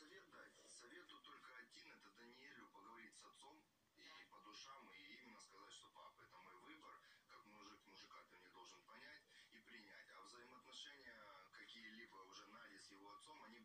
совет дать? Советую только один, это Даниэлю поговорить с отцом и по душам, и именно сказать, что папа, это мой выбор, как мужик мужика ты мне должен понять и принять. А взаимоотношения какие-либо уже Нади с его отцом, они